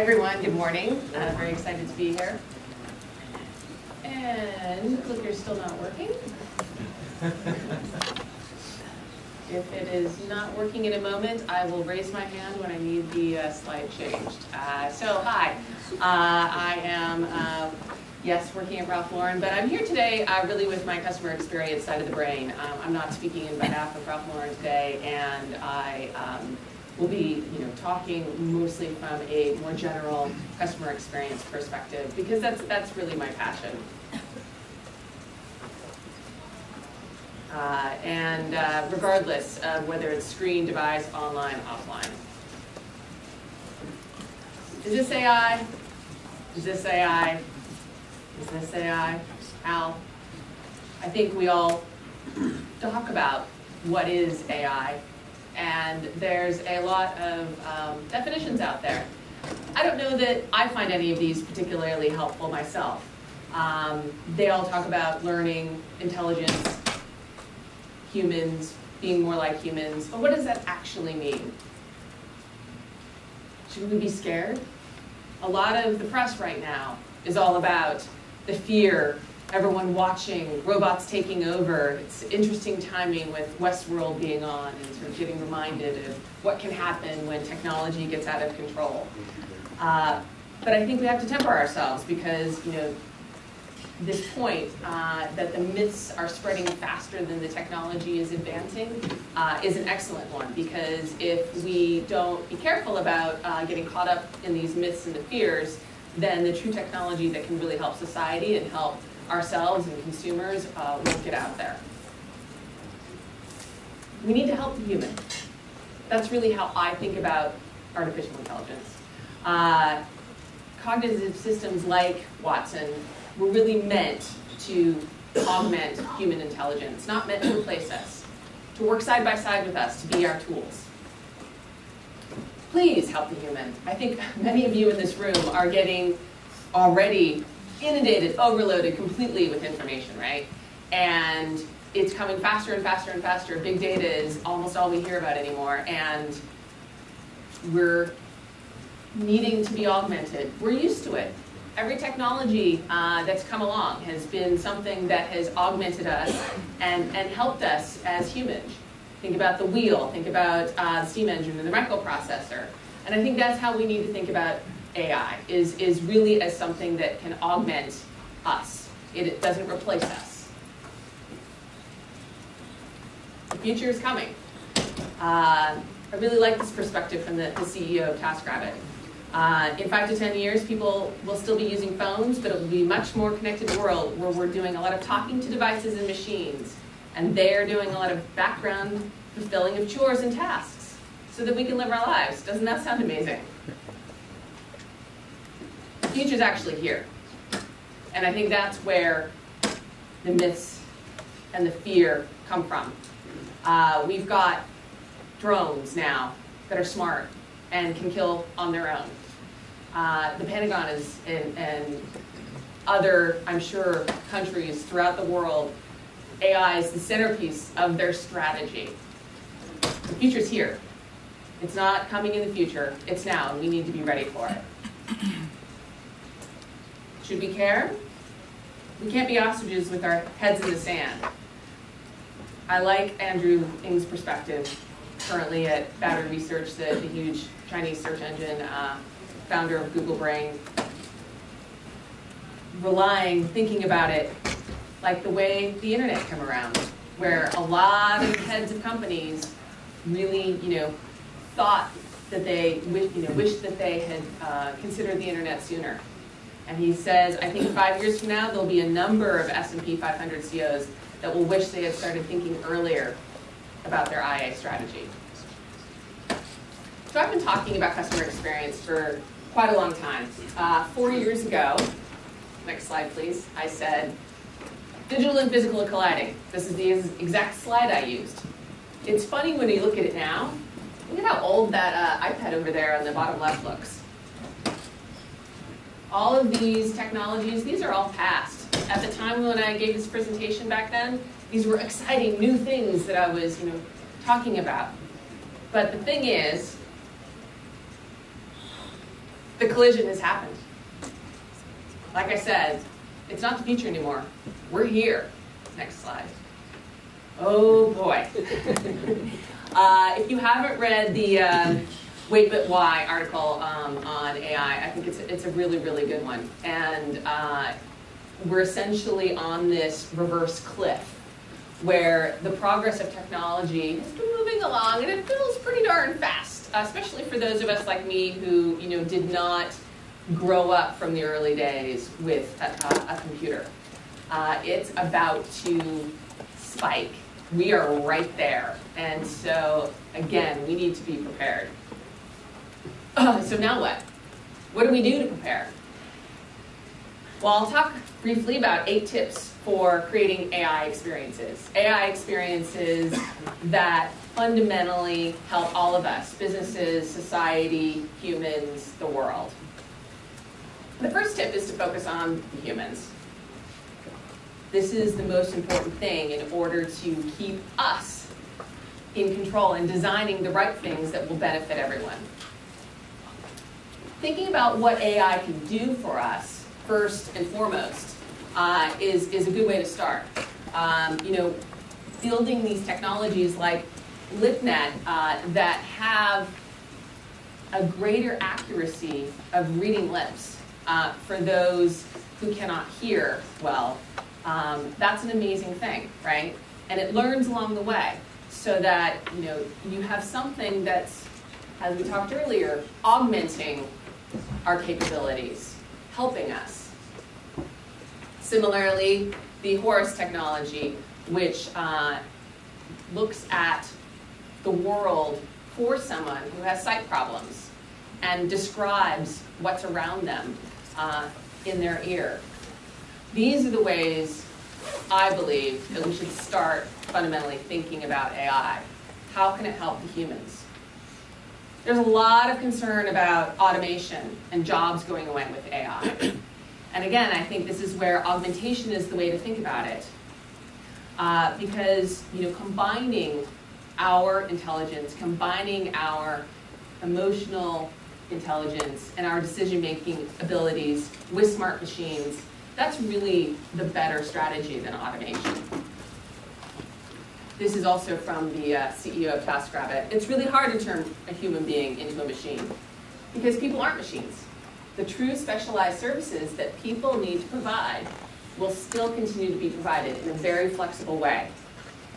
everyone. Good morning. Uh, very excited to be here. And clicker's still not working. If it is not working in a moment, I will raise my hand when I need the uh, slide changed. Uh, so, hi. Uh, I am, uh, yes, working at Ralph Lauren, but I'm here today uh, really with my customer experience side of the brain. Um, I'm not speaking in behalf of Ralph Lauren today, and I um, will be you know, talking mostly from a more general customer experience perspective because that's, that's really my passion. Uh, and uh, regardless of whether it's screen, device, online, offline. Is this AI? Is this AI? Is this AI? Al? I think we all talk about what is AI, and there's a lot of um, definitions out there. I don't know that I find any of these particularly helpful myself. Um, they all talk about learning, intelligence, humans, being more like humans, but what does that actually mean? Should we be scared? A lot of the press right now is all about the fear, everyone watching, robots taking over. It's interesting timing with Westworld being on and sort of getting reminded of what can happen when technology gets out of control. Uh, but I think we have to temper ourselves because, you know, this point uh, that the myths are spreading faster than the technology is advancing uh, is an excellent one because if we don't be careful about uh, getting caught up in these myths and the fears, then the true technology that can really help society and help ourselves and consumers uh, won't get out there. We need to help the human. That's really how I think about artificial intelligence. Uh, cognitive systems like Watson were really meant to augment human intelligence, not meant to replace us, to work side by side with us, to be our tools. Please help the human. I think many of you in this room are getting already inundated, overloaded completely with information, right? And it's coming faster and faster and faster. Big data is almost all we hear about anymore, and we're needing to be augmented. We're used to it every technology uh, that's come along has been something that has augmented us and, and helped us as humans. Think about the wheel, think about uh, the steam engine and the microprocessor. And I think that's how we need to think about AI, is, is really as something that can augment us. It, it doesn't replace us. The future is coming. Uh, I really like this perspective from the, the CEO of TaskRabbit. Uh, in five to 10 years, people will still be using phones, but it will be a much more connected world where we're doing a lot of talking to devices and machines. And they're doing a lot of background fulfilling of chores and tasks so that we can live our lives. Doesn't that sound amazing? Future's actually here. And I think that's where the myths and the fear come from. Uh, we've got drones now that are smart and can kill on their own. Uh, the Pentagon is, and, and other, I'm sure, countries throughout the world, AI is the centerpiece of their strategy. The future's here. It's not coming in the future, it's now, and we need to be ready for it. Should we care? We can't be ostriches with our heads in the sand. I like Andrew Ng's perspective currently at Baidu Research, the, the huge Chinese search engine. Uh, founder of Google Brain, relying, thinking about it like the way the internet came around, where a lot of heads of companies really, you know, thought that they, you know, wished that they had uh, considered the internet sooner. And he says, I think five years from now, there'll be a number of S&P 500 CEOs that will wish they had started thinking earlier about their IA strategy. So I've been talking about customer experience for quite a long time. Uh, four years ago, next slide please, I said, digital and physical are colliding. This is the exact slide I used. It's funny when you look at it now, look at how old that uh, iPad over there on the bottom left looks. All of these technologies, these are all past. At the time when I gave this presentation back then, these were exciting new things that I was you know, talking about. But the thing is, the collision has happened. Like I said, it's not the future anymore. We're here. Next slide. Oh boy. uh, if you haven't read the uh, Wait But Why article um, on AI, I think it's, it's a really, really good one. And uh, we're essentially on this reverse cliff where the progress of technology has been moving along and it feels pretty darn fast, especially for those of us like me who you know did not grow up from the early days with a, a computer. Uh, it's about to spike. We are right there. And so, again, we need to be prepared. Uh, so now what? What do we do to prepare? Well, I'll talk briefly about eight tips for creating AI experiences. AI experiences that fundamentally help all of us businesses, society, humans, the world. The first tip is to focus on the humans. This is the most important thing in order to keep us in control and designing the right things that will benefit everyone. Thinking about what AI can do for us, first and foremost, uh, is, is a good way to start. Um, you know, building these technologies like LipNet uh, that have a greater accuracy of reading lips uh, for those who cannot hear well, um, that's an amazing thing, right? And it learns along the way so that you know you have something that's, as we talked earlier, augmenting our capabilities, helping us. Similarly, the Horus technology, which uh, looks at the world for someone who has sight problems and describes what's around them uh, in their ear. These are the ways I believe that we should start fundamentally thinking about AI. How can it help the humans? There's a lot of concern about automation and jobs going away with AI. And again, I think this is where augmentation is the way to think about it. Uh, because you know, combining our intelligence, combining our emotional intelligence and our decision-making abilities with smart machines, that's really the better strategy than automation. This is also from the uh, CEO of TaskRabbit. It's really hard to turn a human being into a machine because people aren't machines the true specialized services that people need to provide will still continue to be provided in a very flexible way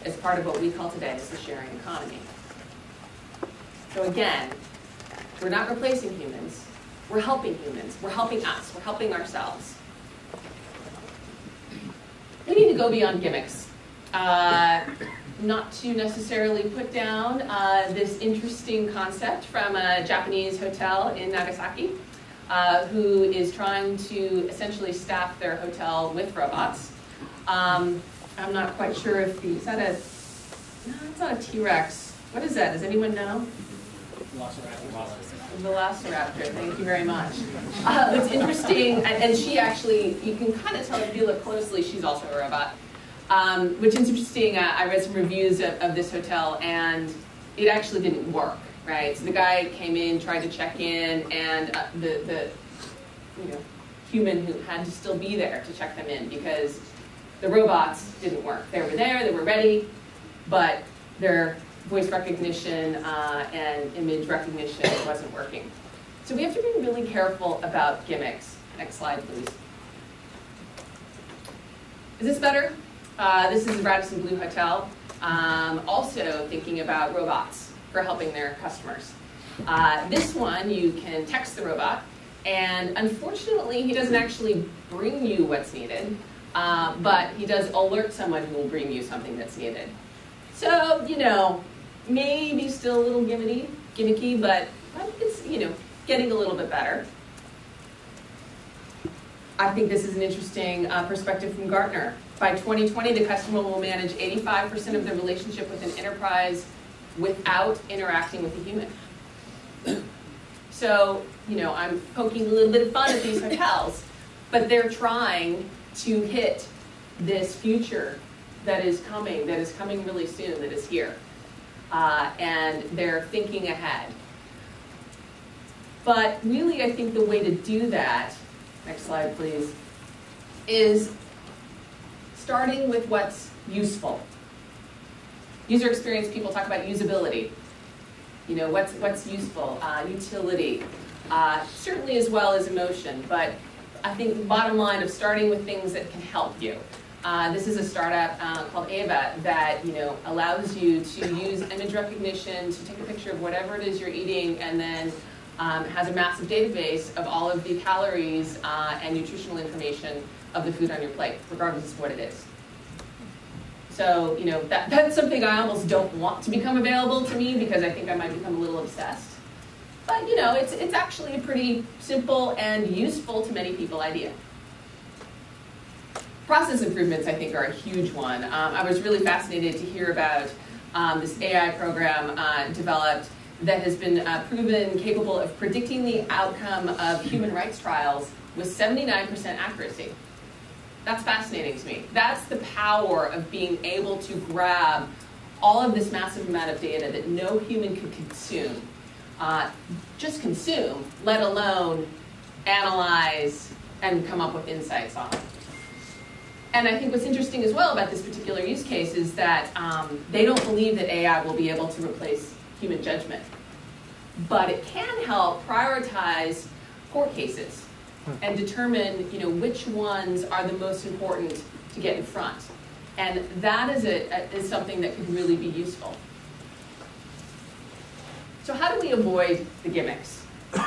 as part of what we call today the sharing economy. So again, we're not replacing humans, we're helping humans, we're helping us, we're helping ourselves. We need to go beyond gimmicks. Uh, not to necessarily put down uh, this interesting concept from a Japanese hotel in Nagasaki uh, who is trying to essentially staff their hotel with robots. Um, I'm not quite sure if the, is that a, no, it's not a T-Rex. What is that? Does anyone know? Velociraptor. Velociraptor, thank you very much. Uh, it's interesting, and, and, she actually, you can kind of tell if you look closely, she's also a robot. Um, which is interesting, uh, I read some reviews of, of this hotel, and it actually didn't work right? So the guy came in, tried to check in, and uh, the, the you know, human who had to still be there to check them in because the robots didn't work. They were there, they were ready, but their voice recognition uh, and image recognition wasn't working. So we have to be really careful about gimmicks. Next slide, please. Is this better? Uh, this is the Radisson Blu Hotel. Um, also thinking about robots for helping their customers. Uh, this one, you can text the robot, and unfortunately, he doesn't actually bring you what's needed, uh, but he does alert someone who will bring you something that's needed. So, you know, maybe still a little gimmicky, gimmicky, but it's, you know, getting a little bit better. I think this is an interesting uh, perspective from Gartner. By 2020, the customer will manage 85% of their relationship with an enterprise without interacting with a human. So, you know, I'm poking a little bit of fun at these hotels, but they're trying to hit this future that is coming, that is coming really soon, that is here. Uh, and they're thinking ahead. But really, I think the way to do that, next slide please, is starting with what's useful. User experience, people talk about usability. You know, what's, what's useful, uh, utility, uh, certainly as well as emotion, but I think the bottom line of starting with things that can help you. Uh, this is a startup uh, called Ava that you know allows you to use image recognition to take a picture of whatever it is you're eating, and then um, has a massive database of all of the calories uh, and nutritional information of the food on your plate, regardless of what it is. So you know that, that's something I almost don't want to become available to me because I think I might become a little obsessed. But you know, it's it's actually a pretty simple and useful to many people idea. Process improvements, I think, are a huge one. Um, I was really fascinated to hear about um, this AI program uh, developed that has been uh, proven capable of predicting the outcome of human rights trials with 79% accuracy. That's fascinating to me. That's the power of being able to grab all of this massive amount of data that no human could consume, uh, just consume, let alone analyze and come up with insights on. And I think what's interesting as well about this particular use case is that um, they don't believe that AI will be able to replace human judgment. But it can help prioritize court cases Hmm. and determine you know, which ones are the most important to get in front. And that is, a, is something that could really be useful. So how do we avoid the gimmicks?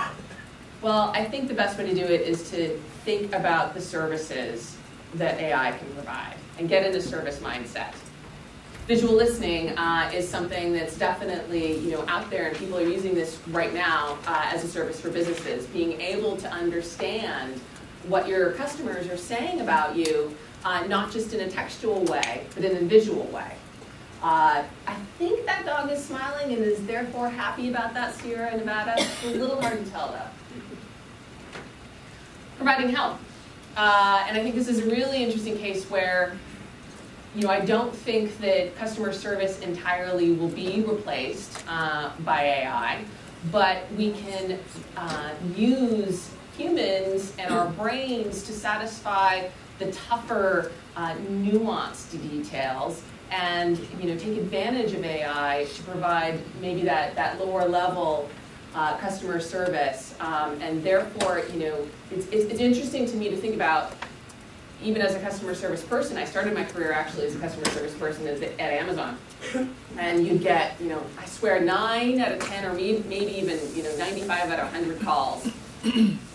Well, I think the best way to do it is to think about the services that AI can provide and get in a service mindset. Visual listening uh, is something that's definitely you know out there, and people are using this right now uh, as a service for businesses. Being able to understand what your customers are saying about you, uh, not just in a textual way, but in a visual way. Uh, I think that dog is smiling and is therefore happy about that Sierra Nevada. It's a little hard to tell though. Providing help. Uh, and I think this is a really interesting case where, you know, I don't think that customer service entirely will be replaced uh, by AI, but we can uh, use humans and our brains to satisfy the tougher, uh, nuanced details and you know take advantage of AI to provide maybe that, that lower level uh, customer service. Um, and therefore, you know, it's, it's, it's, interesting to me to think about, even as a customer service person, I started my career actually as a customer service person at, at Amazon. And you get, you know, I swear nine out of 10 or maybe, maybe even, you know, 95 out of 100 calls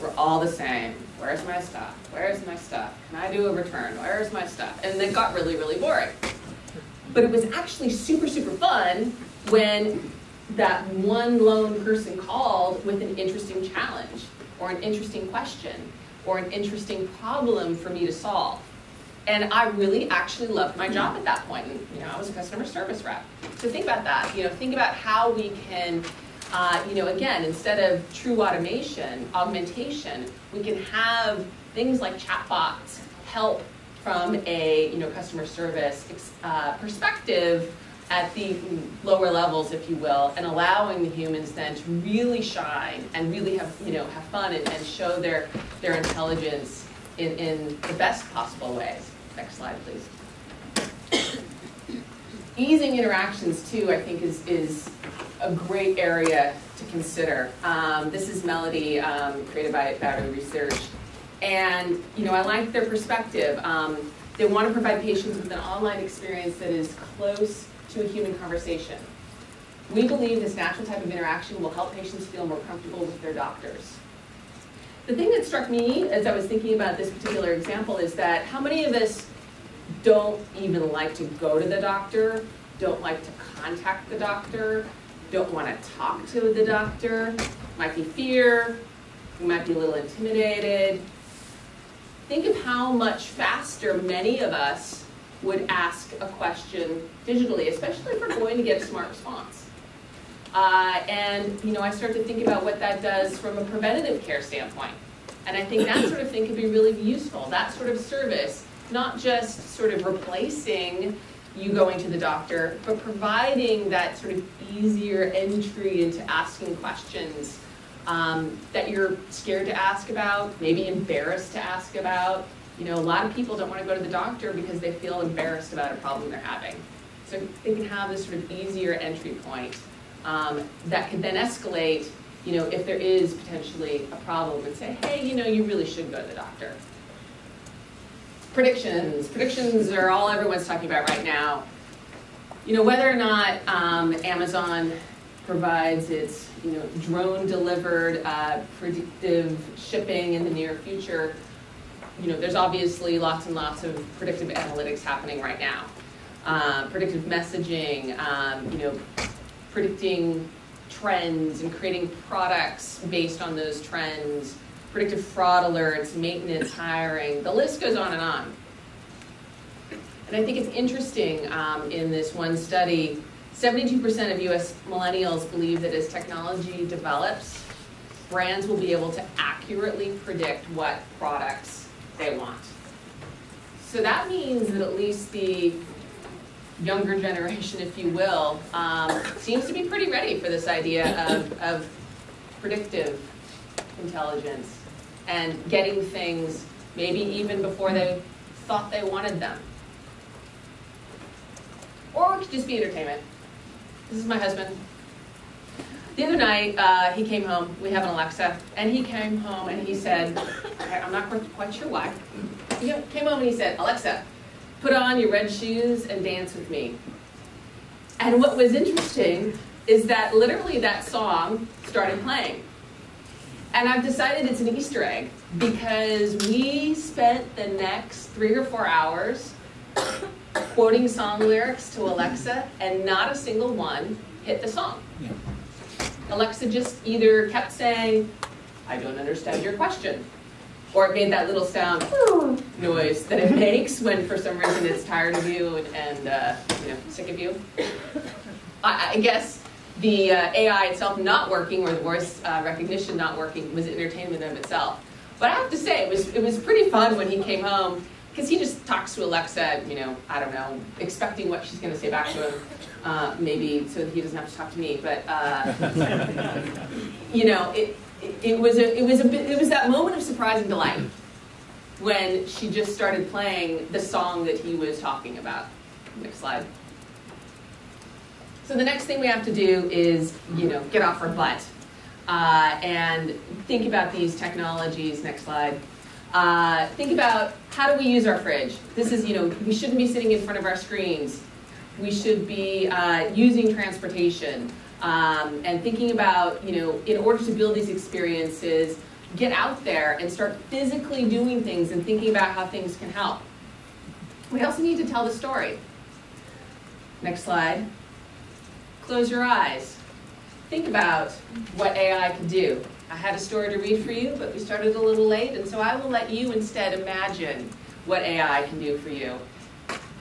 were all the same. Where's my stuff? Where's my stuff? Can I do a return? Where's my stuff? And it got really, really boring. But it was actually super, super fun when that one lone person called with an interesting challenge or an interesting question or an interesting problem for me to solve. And I really actually loved my job at that point. And, you know, I was a customer service rep. So think about that. You know, think about how we can, uh, you know, again, instead of true automation, augmentation, we can have things like chatbots help from a, you know, customer service uh, perspective at the lower levels, if you will, and allowing the humans then to really shine and really have, you know, have fun and, and show their, their intelligence in, in the best possible ways. Next slide, please. Easing interactions, too, I think is, is a great area to consider. Um, this is Melody, um, created by Baidu Research. And, you know, I like their perspective. Um, they want to provide patients with an online experience that is close to a human conversation. We believe this natural type of interaction will help patients feel more comfortable with their doctors. The thing that struck me as I was thinking about this particular example is that how many of us don't even like to go to the doctor, don't like to contact the doctor, don't want to talk to the doctor, might be fear, we might be a little intimidated. Think of how much faster many of us would ask a question digitally, especially if we're going to get a smart response. Uh, and you know, I start to think about what that does from a preventative care standpoint. And I think that sort of thing could be really useful. That sort of service, not just sort of replacing you going to the doctor, but providing that sort of easier entry into asking questions um, that you're scared to ask about, maybe embarrassed to ask about. You know, a lot of people don't want to go to the doctor because they feel embarrassed about a problem they're having. So they can have this sort of easier entry point um, that could then escalate, you know, if there is potentially a problem and say, hey, you know, you really should go to the doctor. Predictions. Predictions are all everyone's talking about right now. You know, whether or not um, Amazon provides its, you know, drone-delivered uh, predictive shipping in the near future, you know, there's obviously lots and lots of predictive analytics happening right now. Uh, predictive messaging, um, you know, predicting trends and creating products based on those trends, predictive fraud alerts, maintenance, hiring, the list goes on and on. And I think it's interesting um, in this one study, 72% of US millennials believe that as technology develops, brands will be able to accurately predict what products they want. So that means that at least the younger generation, if you will, um, seems to be pretty ready for this idea of, of predictive intelligence and getting things maybe even before they thought they wanted them. Or it could just be entertainment. This is my husband. The other night, uh, he came home. We have an Alexa, and he came home and he said, I'm not quite sure why. He came home and he said, Alexa, put on your red shoes and dance with me. And what was interesting is that literally that song started playing. And I've decided it's an Easter egg because we spent the next three or four hours quoting song lyrics to Alexa, and not a single one hit the song. Yeah. Alexa just either kept saying, I don't understand your question, or it made that little sound noise that it makes when for some reason it's tired of you and, and uh, you know sick of you. I, I guess the uh, AI itself not working or the voice uh, recognition not working was entertainment of itself. But I have to say, it was it was pretty fun when he came home because he just talks to Alexa, you know, I don't know, expecting what she's going to say back to him, uh, maybe so that he doesn't have to talk to me. But uh, you know, it, it, was a, it was a bit, it was that moment of surprise and delight when she just started playing the song that he was talking about. Next slide. So the next thing we have to do is, you know, get off our butt uh, and think about these technologies. Next slide. Uh, think about how do we use our fridge. This is, you know, we shouldn't be sitting in front of our screens. We should be uh, using transportation um, and thinking about, you know, in order to build these experiences, get out there and start physically doing things and thinking about how things can help. We also need to tell the story. Next slide. Close your eyes. Think about what AI can do. I had a story to read for you, but we started a little late, and so I will let you instead imagine what AI can do for you.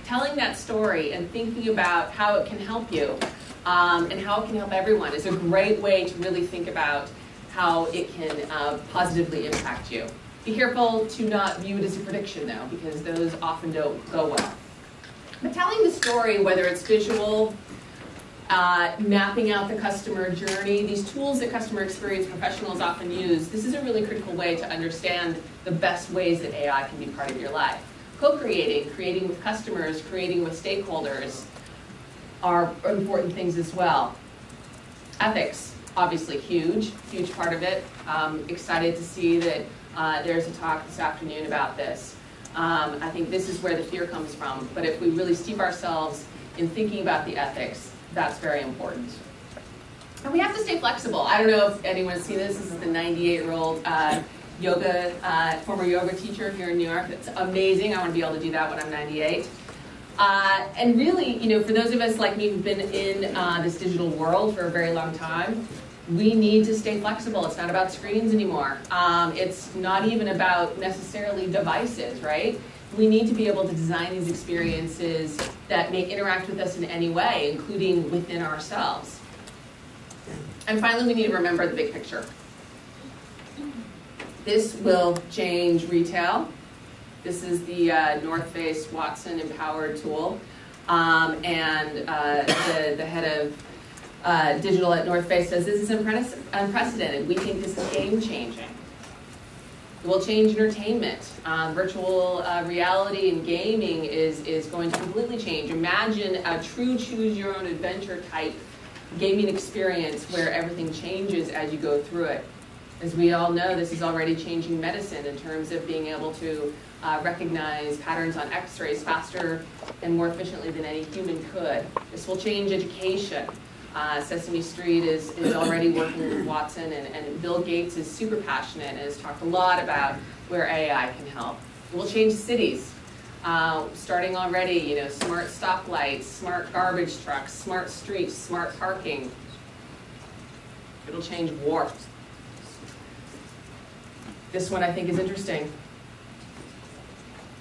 Telling that story and thinking about how it can help you um, and how it can help everyone is a great way to really think about how it can uh, positively impact you. Be careful to not view it as a prediction though, because those often don't go well. But telling the story, whether it's visual, uh, mapping out the customer journey, these tools that customer experience professionals often use, this is a really critical way to understand the best ways that AI can be part of your life. Co-creating, creating with customers, creating with stakeholders, are important things as well. Ethics, obviously huge, huge part of it. Um, excited to see that uh, there's a talk this afternoon about this. Um, I think this is where the fear comes from, but if we really steep ourselves in thinking about the ethics, that's very important. And we have to stay flexible. I don't know if anyone's seen this. This is the 98-year-old uh, yoga, uh, former yoga teacher here in New York. It's amazing. I want to be able to do that when I'm 98. Uh, and really, you know, for those of us like me who've been in uh, this digital world for a very long time, we need to stay flexible. It's not about screens anymore. Um, it's not even about necessarily devices, right? We need to be able to design these experiences that may interact with us in any way, including within ourselves. And finally, we need to remember the big picture. This will change retail. This is the uh, North Face Watson Empowered tool. Um, and uh, the, the head of uh, Digital at North Face says this is unprecedented. We think this is game changing. Will change entertainment. Um, virtual uh, reality and gaming is, is going to completely change. Imagine a true choose your own adventure type gaming experience where everything changes as you go through it. As we all know, this is already changing medicine in terms of being able to uh, recognize patterns on x-rays faster and more efficiently than any human could. This will change education. Uh, Sesame Street is, is already working with Watson, and, and Bill Gates is super passionate and has talked a lot about where AI can help. It will change cities. Uh, starting already, you know, smart stoplights, smart garbage trucks, smart streets, smart parking. It'll change war. This one I think is interesting.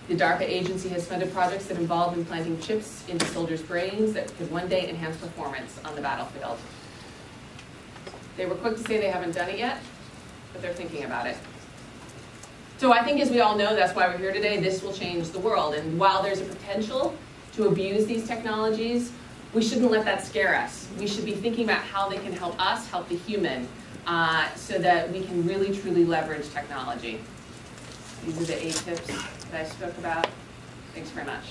The DARPA agency has funded projects that involve implanting chips into soldiers' brains that could one day enhance performance on the battlefield. They were quick to say they haven't done it yet, but they're thinking about it. So I think as we all know, that's why we're here today, this will change the world. And while there's a potential to abuse these technologies, we shouldn't let that scare us. We should be thinking about how they can help us help the human uh, so that we can really truly leverage technology. These are the eight tips that I spoke about. Thanks very much.